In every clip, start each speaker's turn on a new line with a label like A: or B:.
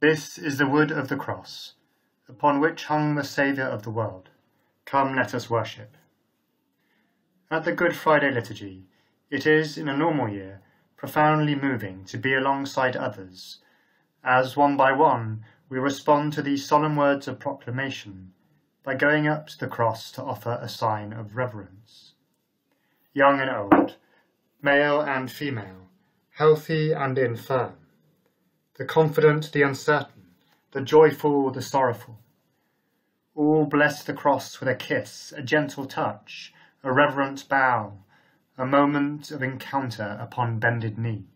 A: This is the wood of the cross, upon which hung the Saviour of the world. Come, let us worship. At the Good Friday liturgy, it is, in a normal year, profoundly moving to be alongside others, as one by one we respond to these solemn words of proclamation by going up to the cross to offer a sign of reverence. Young and old, male and female, healthy and infirm, the confident, the uncertain, the joyful, the sorrowful. All bless the cross with a kiss, a gentle touch, a reverent bow, a moment of encounter upon bended knee.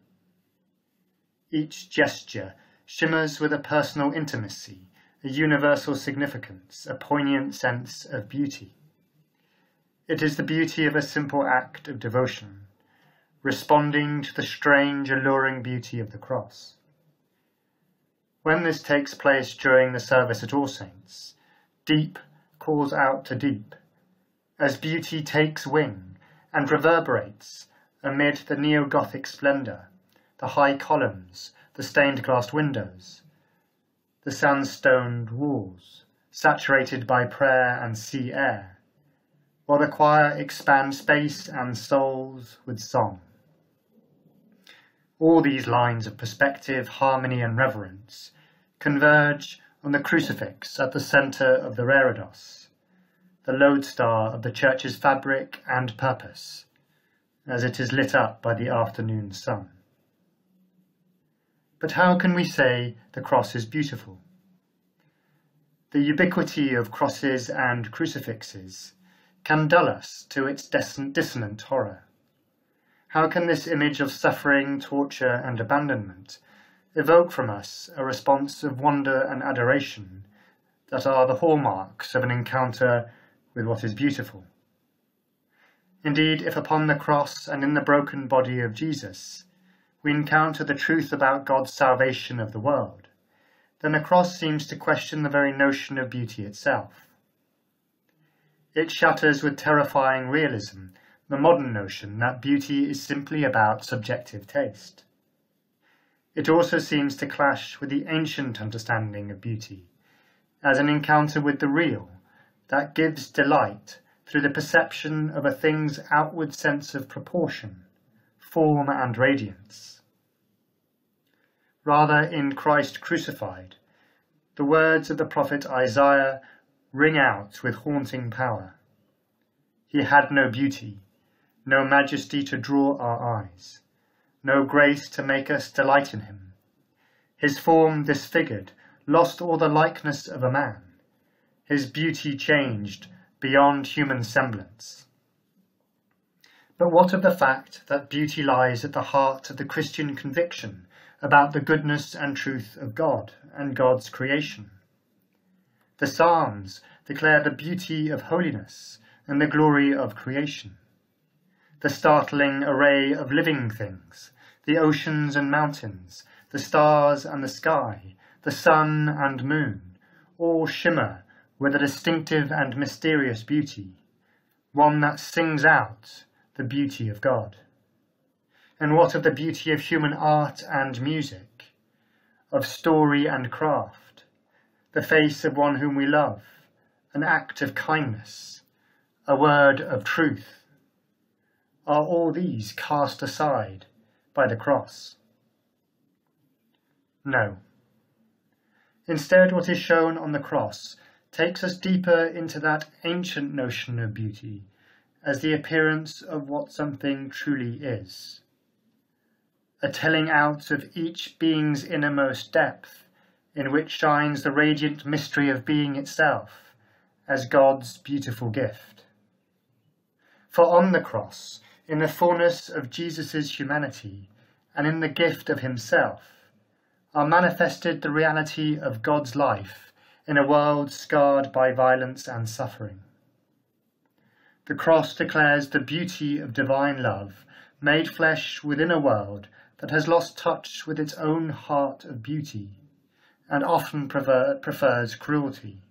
A: Each gesture shimmers with a personal intimacy, a universal significance, a poignant sense of beauty. It is the beauty of a simple act of devotion, responding to the strange, alluring beauty of the cross. When this takes place during the service at All Saints, deep calls out to deep, as beauty takes wing and reverberates amid the neo-Gothic splendour, the high columns, the stained glass windows, the sandstone walls, saturated by prayer and sea air, while the choir expand space and souls with song. All these lines of perspective, harmony and reverence converge on the crucifix at the centre of the reredos, the lodestar of the church's fabric and purpose, as it is lit up by the afternoon sun. But how can we say the cross is beautiful? The ubiquity of crosses and crucifixes can dull us to its dissonant horror. How can this image of suffering, torture, and abandonment evoke from us a response of wonder and adoration that are the hallmarks of an encounter with what is beautiful. Indeed, if upon the cross and in the broken body of Jesus we encounter the truth about God's salvation of the world, then the cross seems to question the very notion of beauty itself. It shatters with terrifying realism the modern notion that beauty is simply about subjective taste. It also seems to clash with the ancient understanding of beauty as an encounter with the real that gives delight through the perception of a thing's outward sense of proportion, form and radiance. Rather, in Christ crucified, the words of the prophet Isaiah ring out with haunting power. He had no beauty, no majesty to draw our eyes no grace to make us delight in him. His form disfigured, lost all the likeness of a man. His beauty changed beyond human semblance. But what of the fact that beauty lies at the heart of the Christian conviction about the goodness and truth of God and God's creation? The Psalms declare the beauty of holiness and the glory of creation. The startling array of living things the oceans and mountains, the stars and the sky, the sun and moon, all shimmer with a distinctive and mysterious beauty, one that sings out the beauty of God. And what of the beauty of human art and music, of story and craft, the face of one whom we love, an act of kindness, a word of truth? Are all these cast aside by the cross? No. Instead, what is shown on the cross takes us deeper into that ancient notion of beauty as the appearance of what something truly is. A telling out of each being's innermost depth, in which shines the radiant mystery of being itself as God's beautiful gift. For on the cross, in the fullness of Jesus' humanity and in the gift of himself, are manifested the reality of God's life in a world scarred by violence and suffering. The cross declares the beauty of divine love made flesh within a world that has lost touch with its own heart of beauty and often prefer, prefers cruelty.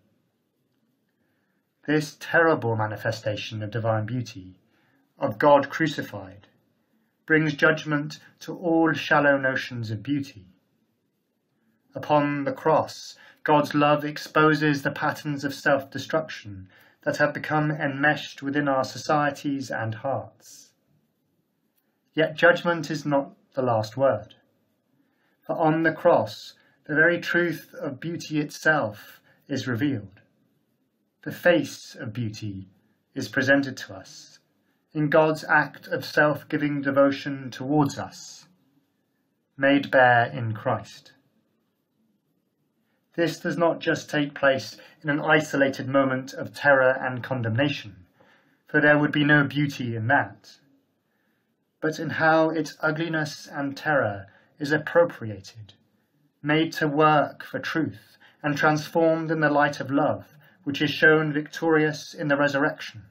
A: This terrible manifestation of divine beauty of God crucified, brings judgment to all shallow notions of beauty. Upon the cross, God's love exposes the patterns of self destruction that have become enmeshed within our societies and hearts. Yet judgment is not the last word. For on the cross, the very truth of beauty itself is revealed. The face of beauty is presented to us in God's act of self giving devotion towards us, made bare in Christ. This does not just take place in an isolated moment of terror and condemnation, for there would be no beauty in that, but in how its ugliness and terror is appropriated, made to work for truth, and transformed in the light of love, which is shown victorious in the resurrection.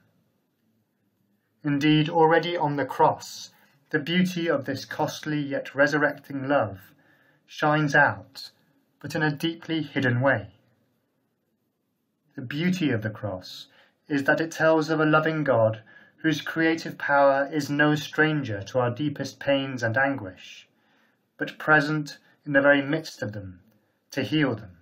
A: Indeed, already on the cross, the beauty of this costly yet resurrecting love shines out but in a deeply hidden way. The beauty of the cross is that it tells of a loving God whose creative power is no stranger to our deepest pains and anguish, but present in the very midst of them to heal them.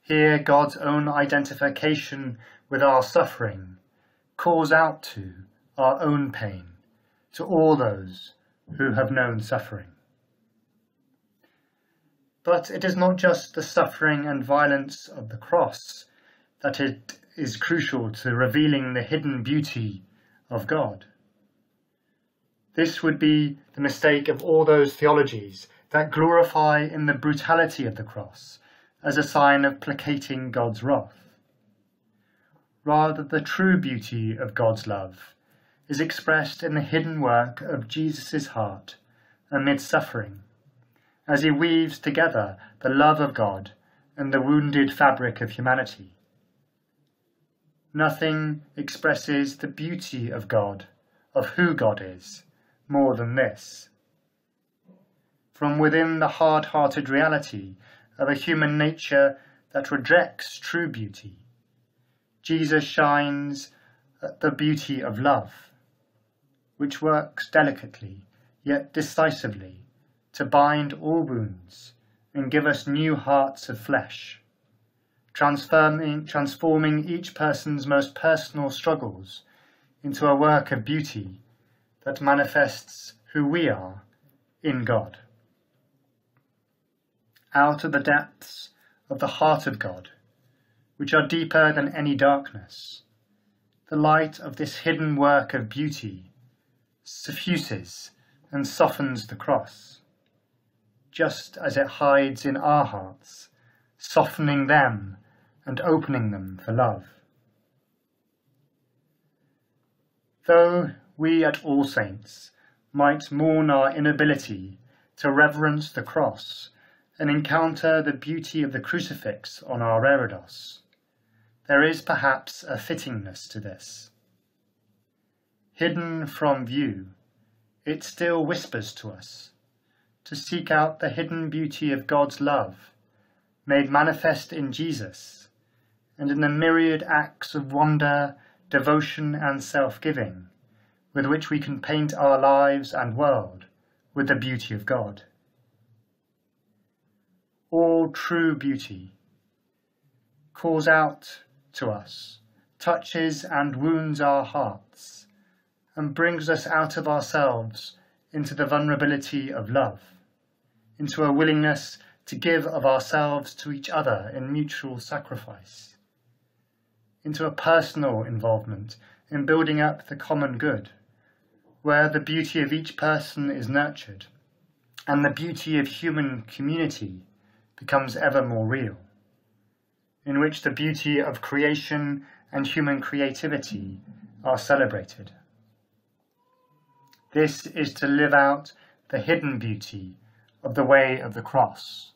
A: Here, God's own identification with our suffering calls out to our own pain to all those who have known suffering. But it is not just the suffering and violence of the cross that it is crucial to revealing the hidden beauty of God. This would be the mistake of all those theologies that glorify in the brutality of the cross as a sign of placating God's wrath. Rather, the true beauty of God's love is expressed in the hidden work of Jesus' heart amid suffering as he weaves together the love of God and the wounded fabric of humanity. Nothing expresses the beauty of God, of who God is, more than this. From within the hard hearted reality of a human nature that rejects true beauty, Jesus shines the beauty of love, which works delicately yet decisively to bind all wounds and give us new hearts of flesh, transforming, transforming each person's most personal struggles into a work of beauty that manifests who we are in God. Out of the depths of the heart of God, which are deeper than any darkness, the light of this hidden work of beauty suffuses and softens the cross just as it hides in our hearts, softening them and opening them for love. Though we at All Saints might mourn our inability to reverence the cross and encounter the beauty of the crucifix on our reredos, there is perhaps a fittingness to this. Hidden from view, it still whispers to us to seek out the hidden beauty of God's love, made manifest in Jesus, and in the myriad acts of wonder, devotion, and self giving with which we can paint our lives and world with the beauty of God. All true beauty calls out to us, touches and wounds our hearts, and brings us out of ourselves into the vulnerability of love into a willingness to give of ourselves to each other in mutual sacrifice, into a personal involvement in building up the common good, where the beauty of each person is nurtured and the beauty of human community becomes ever more real, in which the beauty of creation and human creativity are celebrated. This is to live out the hidden beauty of the way of the cross,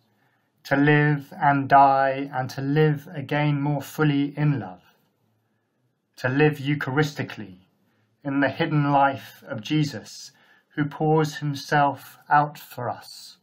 A: to live and die and to live again more fully in love, to live Eucharistically in the hidden life of Jesus who pours himself out for us